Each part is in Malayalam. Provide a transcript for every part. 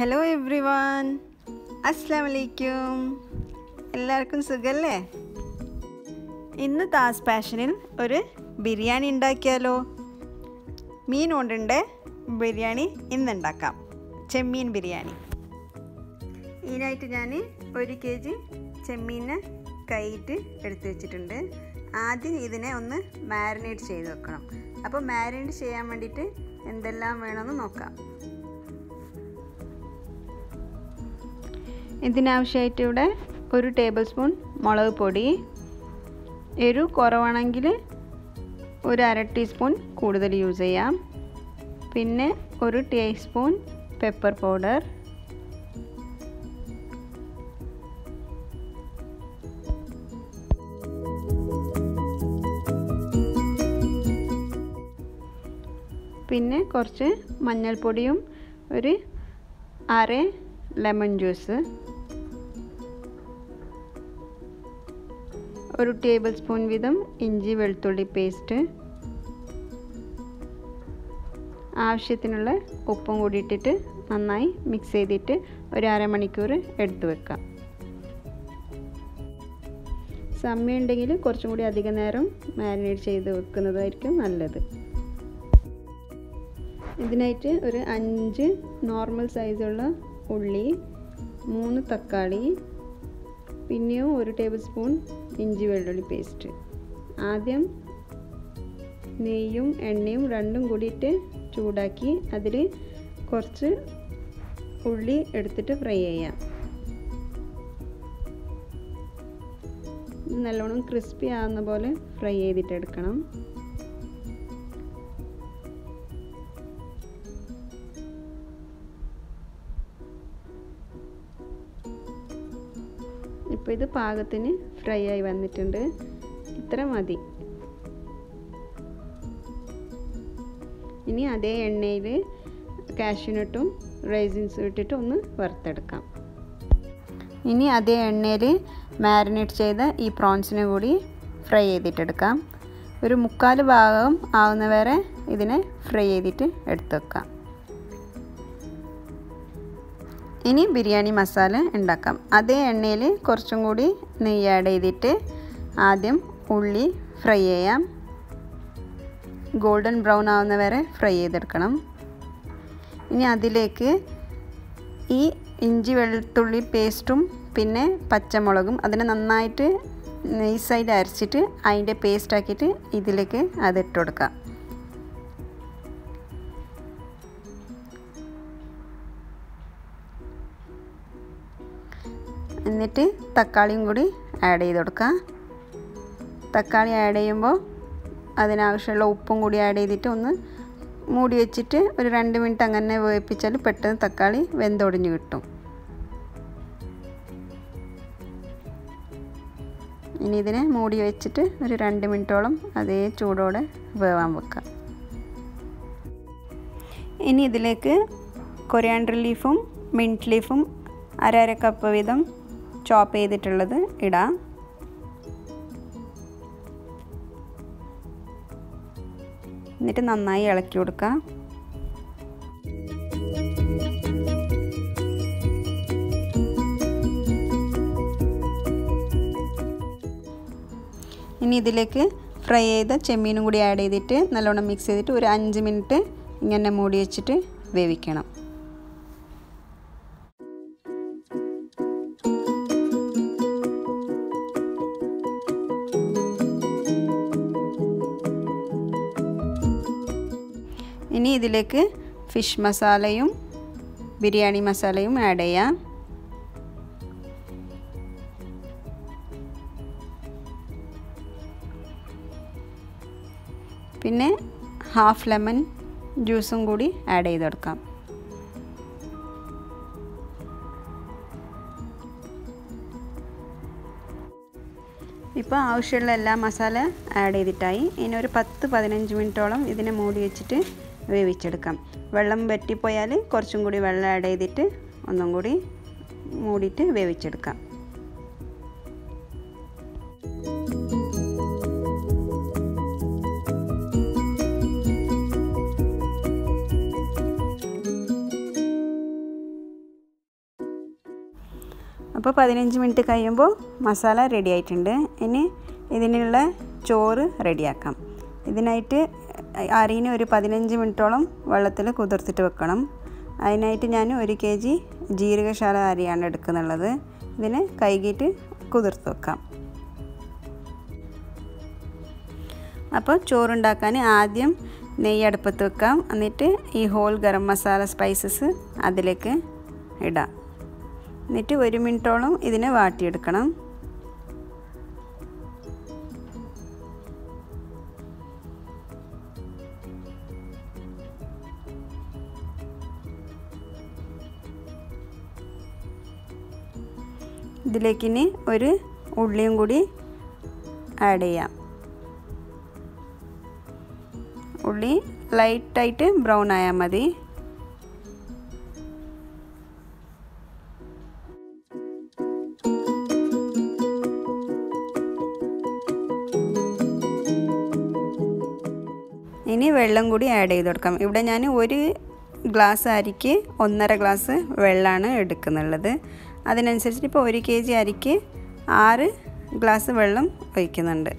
ഹലോ എവ്രി വൺ അസ്സാം വലൈക്കും എല്ലാവർക്കും സുഖല്ലേ? ഇന്ന് താസ് പാഷനിൽ ഒരു ബിരിയാണി ഉണ്ടാക്കിയാലോ? മീൻ കൊണ്ടുണ്ട്. ബിരിയാണി ഇന്ന് ഉണ്ടാക്കാം. ചെമ്മീൻ ബിരിയാണി. ഇതിനായിട്ട് ഞാൻ ഒരു കെ ജി ചെമ്മീനെ കൈയിട്ട് എടുത്തു വെച്ചിട്ടുണ്ട്. ആദ്യം ഇതിനെ ഒന്ന് മാരിനേറ്റ് ചെയ്ത് വെക്കണം. അപ്പോൾ മാരിനേറ്റ് ചെയ്യാൻ വേണ്ടിയിട്ട് എന്തെല്ലാം വേണമെന്ന് നോക്കാം. ഇതിനാവശ്യമായിട്ട് ഇവിടെ ഒരു ടേബിൾ സ്പൂൺ മുളക് പൊടി. എരിവ് കുറവാണെങ്കിൽ ഒരു അര ടീസ്പൂൺ കൂടുതൽ യൂസ് ചെയ്യാം. പിന്നെ ഒരു ടീസ്പൂൺ പെപ്പർ പൗഡർ. പിന്നെ കുറച്ച് മഞ്ഞൾപ്പൊടിയും ഒരു അര ലെമൺ ജ്യൂസ്. ഒരു ടേബിൾ സ്പൂൺ വീതം ഇഞ്ചി വെളുത്തുള്ളി പേസ്റ്റ്. ആവശ്യത്തിനുള്ള ഉപ്പും കൂടി ഇട്ടിട്ട് നന്നായി മിക്സ് ചെയ്തിട്ട് ഒരു അരമണിക്കൂർ എടുത്തു വെക്കാം. സമയം ഉണ്ടെങ്കിൽ കുറച്ചും കൂടി അധിക നേരം മാരിനേറ്റ് ചെയ്ത് വെക്കുന്നതായിരിക്കും നല്ലത്. ഇതിനായിട്ട് ഒരു അഞ്ച് നോർമൽ സൈസുള്ള ഉള്ളി മൂന്ന് തക്കാളി പിന്നെയും ഒരു ടേബിൾ സ്പൂൺ ഇഞ്ചി വെള്ളുള്ളി പേസ്റ്റ് ആദ്യം നെയ്യും എണ്ണയും രണ്ടും കൂടിയിട്ട് ചൂടാക്കി അതിൽ കുറച്ച് ഉള്ളി എടുത്തിട്ട് ഫ്രൈ ചെയ്യാം നല്ലോണം ക്രിസ്പി ആവുന്ന പോലെ ഫ്രൈ ചെയ്തിട്ട് എടുക്കണം. ഇപ്പോൾ ഇത് പാകത്തിന് ഫ്രൈ ആയി വന്നിട്ടുണ്ട്. ഇത്ര മതി. ഇനി അതേ എണ്ണയിൽ കാഷ്യൂനട്ടും റൈസിൻസും ഇട്ടിട്ട് ഒന്ന് വറുത്തെടുക്കാം. ഇനി അതേ എണ്ണയിൽ മാരിനേറ്റ് ചെയ്ത ഈ പ്രോൺസിനെ കൂടി ഫ്രൈ ചെയ്തിട്ടെടുക്കാം. ഒരു മുക്കാൽ ഭാഗം ആവുന്ന വരെ ഇതിനെ ഫ്രൈ ചെയ്തിട്ട് എടുത്തു വെക്കാം. ഇനി ബിരിയാണി മസാല ഉണ്ടാക്കാം. അതേ എണ്ണയിൽ കുറച്ചും കൂടി നെയ്യ് ആഡ് ചെയ്തിട്ട് ആദ്യം ഉള്ളി ഫ്രൈ ചെയ്യാം. ഗോൾഡൻ ബ്രൗൺ ആവുന്ന വരെ ഫ്രൈ ചെയ്തെടുക്കണം. ഇനി അതിലേക്ക് ഈ ഇഞ്ചി വെളുത്തുള്ളി പേസ്റ്റും പിന്നെ പച്ചമുളകും അതിനെ നന്നായിട്ട് നൈസായിട്ട് അരച്ചിട്ട് അതിന്റെ പേസ്റ്റാക്കിയിട്ട് ഇതിലേക്ക് ഇതിലേക്ക് ഇട്ട് കൊടുക്കാം. എന്നിട്ട് തക്കാളിയും കൂടി ആഡ് ചെയ്ത് കൊടുക്കുക. തക്കാളി ആഡ് ചെയ്യുമ്പോൾ അതിനാവശ്യമുള്ള ഉപ്പും കൂടി ആഡ് ചെയ്തിട്ട് ഒന്ന് മൂടി വെച്ചിട്ട് ഒരു രണ്ട് മിനിറ്റ് അങ്ങനെ വേവിപ്പിച്ചാൽ പെട്ടെന്ന് തക്കാളി വെന്തൊടിഞ്ഞ് കിട്ടും. ഇനി ഇതിനെ മൂടി വെച്ചിട്ട് ഒരു രണ്ട് മിനിറ്റോളം അതേ ചൂടോടെ വേവാൻ വെക്കാം ഇനി ഇതിലേക്ക് കൊറിയാണ്ടർ ലീഫും മിന്റ് ലീഫും അര അര കപ്പ് വീതം ചോപ്പ് ചെയ്തിട്ടുള്ളത് ഇടാം. എന്നിട്ട് നന്നായി ഇളക്കി കൊടുക്കുക ഇനി ഇതിലേക്ക് ഫ്രൈ ചെയ്ത ചെമ്മീനും കൂടി ആഡ് ചെയ്തിട്ട് നല്ലോണം മിക്സ് ചെയ്തിട്ട് ഒരു അഞ്ച് മിനിറ്റ് ഇങ്ങനെ മൂടി വെച്ചിട്ട് വേവിക്കണം. ഇനി ഇതിലേക്ക് ഫിഷ് മസാലയും ബിരിയാണി മസാലയും ആഡ് ചെയ്യാം. പിന്നെ ഹാഫ് ലെമൺ ജ്യൂസും കൂടി ആഡ് ചെയ്ത് കൊടുക്കാം. ഇപ്പോൾ ആവശ്യമുള്ള എല്ലാ മസാല ആഡ് ചെയ്തിട്ടായി. ഇനി ഒരു പത്ത് പതിനഞ്ച് മിനിറ്റോളം ഇതിനെ മൂടി വെച്ചിട്ട് വേവിച്ചെടുക്കാം. വെള്ളം വറ്റിപ്പോയാൽ കുറച്ചും കൂടി വെള്ളം ആഡ് ചെയ്തിട്ട് ഒന്നും കൂടി മൂടിയിട്ട് വേവിച്ചെടുക്കാം. അപ്പോൾ പതിനഞ്ച് മിനിറ്റ് കഴിയുമ്പോൾ മസാല റെഡി ആയിട്ടുണ്ട്. ഇനി ഇതിനുള്ള ചോറ് റെഡിയാക്കാം ഇതിനായിട്ട് അരിന് ഒരു പതിനഞ്ച് മിനിറ്റോളം വെള്ളത്തിൽ കുതിർത്തിട്ട് വെക്കണം. അതിനായിട്ട് ഞാൻ ഒരു കെ ജി ജീരകശാല അരിയാണ് എടുക്കുന്നുള്ളത്. ഇതിന് കൈകിട്ട് കുതിർത്ത് വെക്കാം. അപ്പോൾ ചോറുണ്ടാക്കാൻ ആദ്യം നെയ്യ് അടുപ്പത്ത് വെക്കാം. എന്നിട്ട് ഈ ഹോൾ ഗരം മസാല സ്പൈസസ് അതിലേക്ക് ഇടാം. എന്നിട്ട് ഒരു മിനിറ്റോളം ഇതിനെ വാട്ടിയെടുക്കണം. ഇതിലേക്ക് ഇനി ഒരു ഉള്ളിയും കൂടി ആഡ് ചെയ്യാം. ഉള്ളി ലൈറ്റായിട്ട് ബ്രൗൺ ആയാൽ മതി. ഇനി വെള്ളം കൂടി ആഡ് ചെയ്ത് കൊടുക്കാം. ഇവിടെ ഞാൻ ഒരു ഗ്ലാസ് അരിക്ക് ഒന്നര ഗ്ലാസ് വെള്ളമാണ് എടുക്കുന്നുള്ളത്. അതിനനുസരിച്ചിട്ട് ഇപ്പോൾ ഒരു കെ ജി അരിക്ക് ആറ് ഗ്ലാസ് വെള്ളം ഒഴിക്കുന്നുണ്ട്.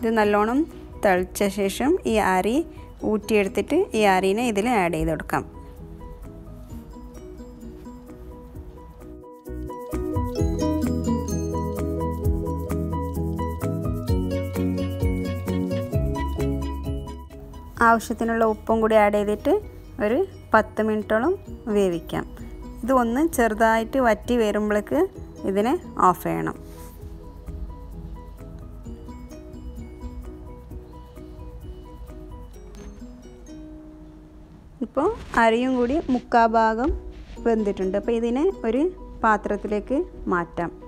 ഇത് നല്ലോണം തളിച്ച ശേഷം ഈ അരി ഊറ്റിയെടുത്തിട്ട് ഈ അരിനെ ഇതിൽ ആഡ് ചെയ്ത് കൊടുക്കാം. ആവശ്യത്തിനുള്ള ഉപ്പും കൂടി ആഡ് ചെയ്തിട്ട് ഒരു പത്ത് മിനിറ്റോളം വേവിക്കാം. ഇത് ഒന്ന് ചെറുതായിട്ട് വറ്റി വരുമ്പോഴേക്ക് ഇതിനെ ഓഫ് ചെയ്യണം. ഇപ്പോൾ അരിയും കൂടി മുക്കാ ഭാഗം വെന്തിട്ടുണ്ട്. അപ്പോൾ ഇതിനെ ഒരു പാത്രത്തിലേക്ക് മാറ്റാം.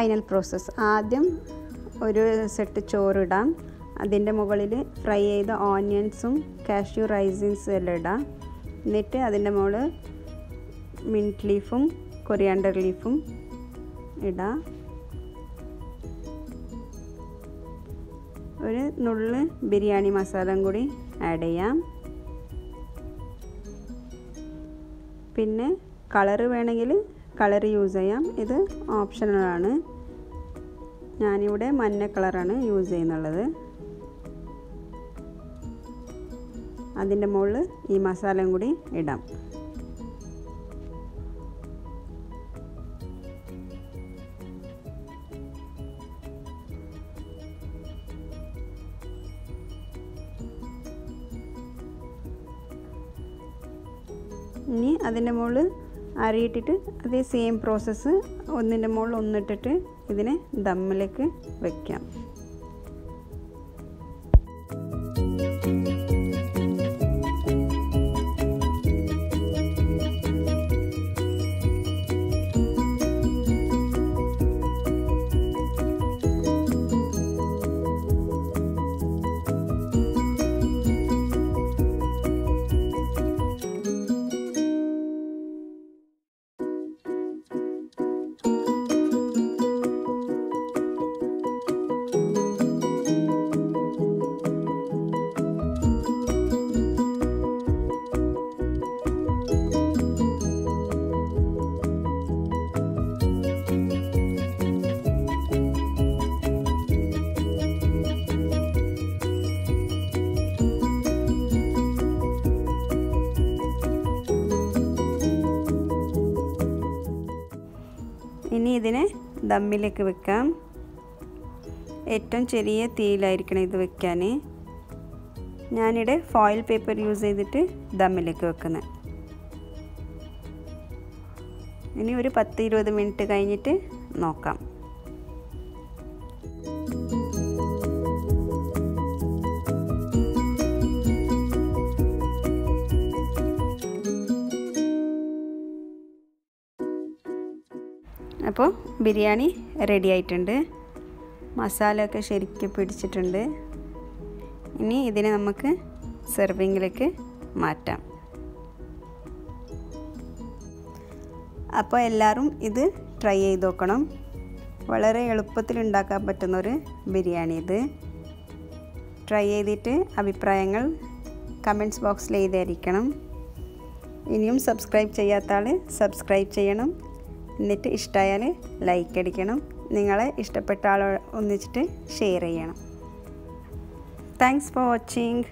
ഫൈനൽ പ്രോസസ്സ് ആദ്യം ഒരു സെറ്റ് ചോറിടാം. അതിന്റെ മുകളിൽ ഫ്രൈ ചെയ്ത ഓനിയൻസും കാഷ്യൂ റൈസിൻസും എല്ലാം ഇടാം. എന്നിട്ട് അതിന്റെ മുകളിൽ മിന്റ് ലീഫും കൊറിയാണ്ടർ ലീഫും ഇടാം. ഒരു നുള്ള് ബിരിയാണി മസാലയും കൂടി ആഡ് ചെയ്യാം. പിന്നെ കളറ് വേണമെങ്കിൽ കളർ യൂസ് ചെയ്യാം. ഇത് ഓപ്ഷണലാണ് ഞാനിവിടെ മഞ്ഞ കളറാണ് യൂസ് ചെയ്യുന്നുള്ളത്. അതിന്റെ മുകളിൽ ഈ മസാലയും കൂടി ഇടാം. ഇനി അതിന്റെ മുകളിൽ അരിയിട്ടിട്ട് അതേ സെയിം പ്രോസസ്സ് ഒന്നിന്റെ മുകളിൽ ഒന്നിട്ടിട്ട് ഇതിനെ ദമ്മിലേക്ക് വെക്കാം. ദമ്മിലേക്ക് വെക്കാം. ഏറ്റവും ചെറിയ തീയിലായിരിക്കണം ഇത് വെക്കാൻ. ഞാനിവിടെ ഫോയിൽ പേപ്പർ യൂസ് ചെയ്തിട്ട് ദമ്മിലേക്ക് വെക്കുന്നത് ഇനി ഒരു പത്ത് ഇരുപത് മിനിറ്റ് കഴിഞ്ഞിട്ട് നോക്കാം. ബിരിയാണി റെഡി ആയിട്ടുണ്ട്. മസാലയൊക്കെ ശരിക്കും പിടിച്ചിട്ടുണ്ട്. ഇനി ഇതിനെ നമുക്ക് സെർവിങ്ങിലേക്ക് മാറ്റാം. അപ്പോൾ എല്ലാവരും ഇത് ട്രൈ ചെയ്ത് നോക്കണം. വളരെ എളുപ്പത്തിൽ ഉണ്ടാക്കാൻ പറ്റുന്നൊരു ബിരിയാണി ഇത്. ട്രൈ ചെയ്തിട്ട് അഭിപ്രായങ്ങൾ കമന്റ്സ് ബോക്സിൽ എഴുതിയിരിക്കണം. ഇനിയും സബ്സ്ക്രൈബ് ചെയ്യാത്ത ആൾ സബ്സ്ക്രൈബ് ചെയ്യണം. എന്നിട്ട് ഇഷ്ടമായാൽ ലൈക്ക് അടിക്കണം. നിങ്ങളെ ഇഷ്ടപ്പെട്ട ആളോ ഒന്നിച്ചിട്ട് ഷെയർ ചെയ്യണം. Thanks for watching